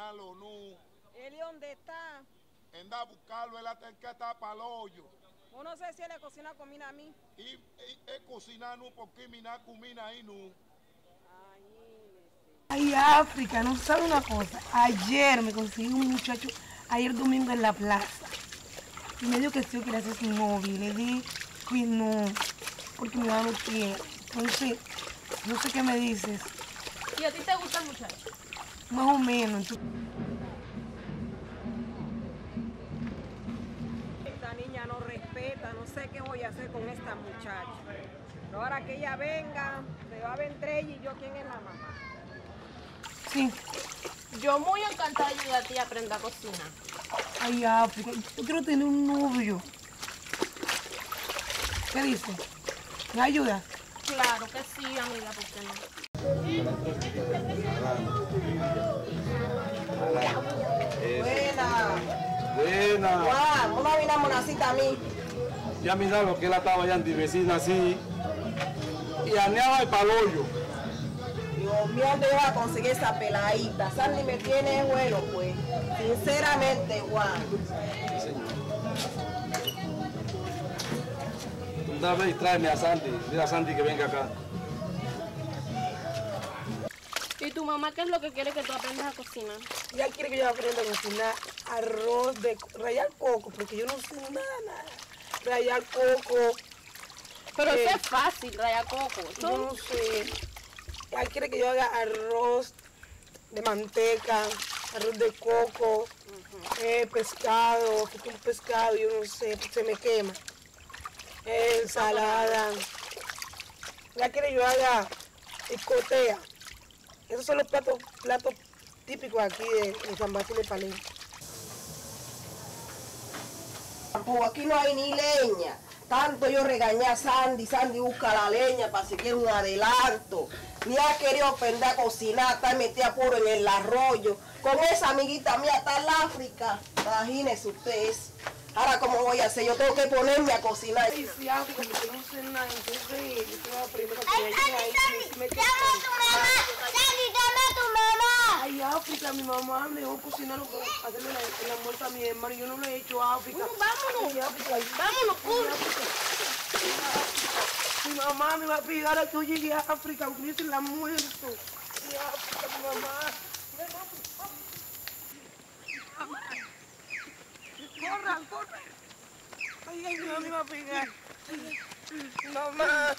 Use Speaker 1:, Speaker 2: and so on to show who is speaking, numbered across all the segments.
Speaker 1: ¿no?
Speaker 2: Y minalo no.
Speaker 1: ¿Él y dónde está?
Speaker 2: Anda a buscarlo, él hasta el que está para el hoyo.
Speaker 1: Yo no sé si él le cocina comida a mí.
Speaker 2: Y, y, es cocinar no porque minar comida ahí no.
Speaker 3: Ay, África, no sabe una cosa. Ayer me conseguí un muchacho, ayer domingo en la plaza. Y me dijo que sí, yo quería ser su novio. Y le di que no, porque mi mamá no quiere. Entonces, no sé qué me dices.
Speaker 4: ¿Y a ti te gusta el muchacho?
Speaker 3: Más o menos.
Speaker 1: Esta niña no respeta, no sé qué voy a hacer con esta muchacha. Pero ahora que ella venga, se va a ver entre ella y yo quién es la mamá.
Speaker 3: sí.
Speaker 4: Yo muy encantada de ayudar a ti a aprender a cocinar.
Speaker 3: Ay, África, yo quiero tener un novio. ¿Qué dices? ¿Me ayuda?
Speaker 4: Claro que sí, amiga, ¿por qué no?
Speaker 1: Buena.
Speaker 5: Buena.
Speaker 1: ¿cómo viene la monacita a mí?
Speaker 5: Ya mira lo que él estaba en vecina así. Y aneaba el palollo.
Speaker 1: Dios mío, ¿dónde iba a conseguir esa peladita? Sandy me tiene bueno, pues. Sinceramente, Juan.
Speaker 5: Tú dame y tráeme a Sandy. Mira a Sandy que venga acá.
Speaker 4: Tu mamá qué es lo que quiere que tú aprendas a cocinar?
Speaker 3: Ya quiere que yo aprenda a cocinar arroz de rayar coco, porque yo no sé nada, nada. Rayar coco,
Speaker 4: Pero
Speaker 3: Eh,
Speaker 4: eso es fácil, raya coco.
Speaker 3: yo
Speaker 4: Tú-
Speaker 3: no sé. Ya quiere que yo haga arroz de manteca, arroz de coco, eh, pescado, porque un pescado, yo no sé, se me quema. Eh, ensalada. Ya quiere que yo haga escotea. Esos son los platos, platos típicos aquí de, de San Basil de Palín.
Speaker 1: Aquí no hay ni leña. Tanto yo regañé a Sandy, Sandy busca la leña para seguir un adelanto. Ni ha querido aprender a cocinar, está metida puro en el arroyo. Con esa amiguita mía está en la África. Imagínese ustedes. Ahora, ¿cómo voy a hacer? Yo tengo que ponerme a cocinar.
Speaker 3: Sí, ah, no sé nada, entonces yo te voy a aprender a
Speaker 6: Ay, Sandy, a tu mamá. Sandy, llama a tu mamá.
Speaker 3: Ay, África, mi mamá me dejó cocinar hacerle la- el almuerzo a mi hermano. Yo no lo he hecho a África.
Speaker 4: vámonos.
Speaker 3: Ay, África,
Speaker 4: Vámonos.
Speaker 3: Mi mamá me va a pedir ahora que yo llegue a África, aunque yo se la muerto. Ay, África, mi mamá. Corran, corran. Ay, ay, mi mamá me va a pegar. Ay, ay, Mamá.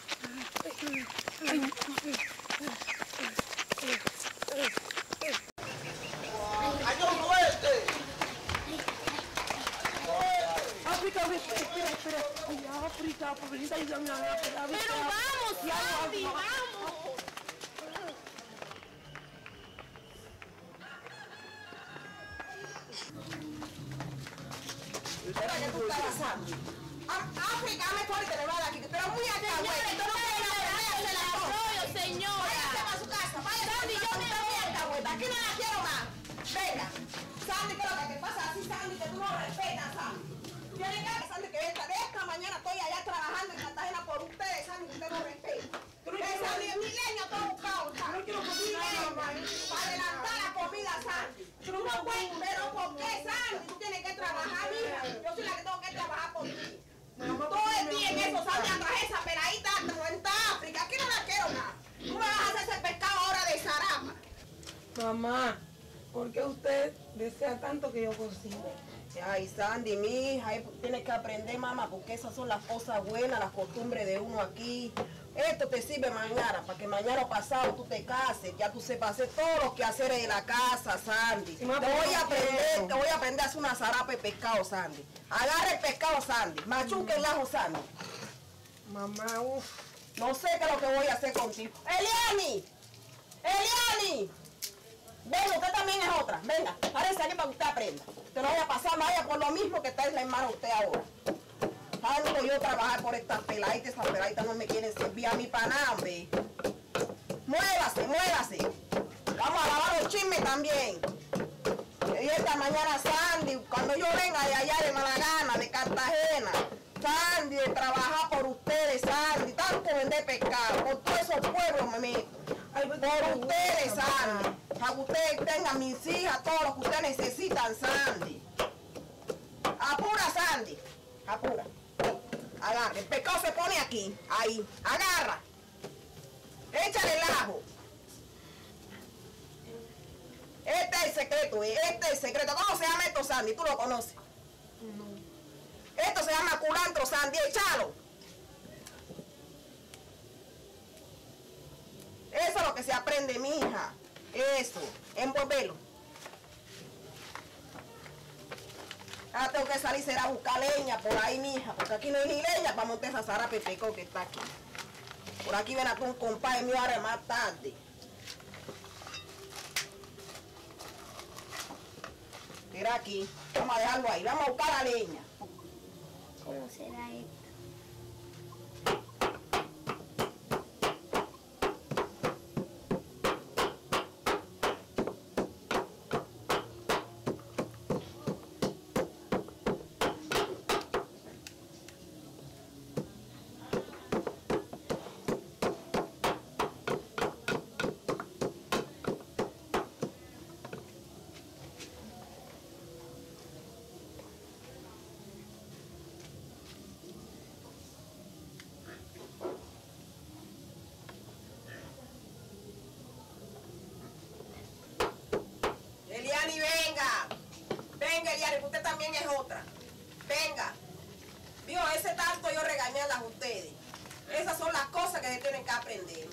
Speaker 3: África, espera, espera. Ay, África, pobrecita, ayúdame a ver.
Speaker 4: Pero vamos, Sandy, vamos.
Speaker 1: Que tú Sandy. Á- África, me fuerte, le va a dar aquí. Pero muy acá, güey. Esto no se la.
Speaker 4: Arroyo, señora.
Speaker 1: Váyase para su casa, váyase Sandy, yo me voy a esta vuelta, aquí no la quiero más. Venga, Sandy, ¿qué es lo que te pasa así, Sandy? Que tú no respetas, Sandy. Tienes que Sandy, que esta, de esta mañana estoy allá trabajando en Cartagena por ustedes, Sandy, que usted no respeta. Que Sandy, mi leña todo buscado, Sandy.
Speaker 3: Yo no quiero
Speaker 1: Mi
Speaker 3: cocinar,
Speaker 1: leña,
Speaker 3: mamá.
Speaker 1: Para adelantar la comida, Sandy. Tú no puedes, pero ¿por qué, Sandy? Tú tienes que trabajar, mija. Yo soy la que tengo que trabajar por ti. Todo el día en eso, Sandy, atrás esa peladita en África. Aquí no la quiero nada. Tú me vas a hacer ese pescado ahora de zarama.
Speaker 3: Mamá, ¿por qué usted desea tanto que yo cocine?
Speaker 1: Ay, Sandy, mi hija, eh, tienes que aprender, mamá, porque esas son las cosas buenas, las costumbres de uno aquí. Esto te sirve mañana, para que mañana o pasado tú te cases, ya tú sepas hacer todos los quehaceres de la casa, Sandy.
Speaker 3: Sí, mamá,
Speaker 1: te voy a aprender, te voy a aprender a hacer una zarapa de pescado, Sandy. Agarra el pescado, Sandy. Machuque el ajo, Sandy.
Speaker 3: Mamá, uff.
Speaker 1: No sé qué es lo que voy a hacer contigo. ¡Eliani! ¡Eliani! Venga, usted también es otra. Venga, párese aquí para que usted aprenda. Que no vaya a pasar vaya por lo mismo que está en la hermana usted ahora. Tanto yo trabajar por estas peladitas, estas peladitas no me quieren servir a mi hombre. Muévase, muévase. Vamos a lavar los chismes también. Y esta mañana Sandy, cuando yo venga de allá de Malagana, de Cartagena, Sandy, de trabajar por ustedes, Sandy, tanto vender pescado, por todos esos pueblos me. Por Sandy. Para que usted tenga mis hijas, todo lo que usted necesitan, Sandy. Apura, Sandy. Apura. Agarra. El pescado se pone aquí. Ahí. Agarra. Échale el ajo. Este es el secreto, eh, este es el secreto. ¿Cómo se llama esto, Sandy? ¿Tú lo conoces? Esto se llama culantro, Sandy. Échalo. Eso es lo se aprende, mija. Eso. Envolverlo. Ahora tengo que salir será a buscar leña por ahí, mija, porque aquí no hay ni leña para montar esa zara pepeco que está aquí. Por aquí ven a tu un compadre mío ahora más tarde. Mira aquí, vamos a dejarlo ahí, vamos a buscar la leña.
Speaker 6: ¿Cómo será esto?
Speaker 1: Eliani, venga. Venga, Eliani, usted también es otra. Venga. Vio, ese tanto yo regañarlas a ustedes. Esas son las cosas que se tienen que aprender.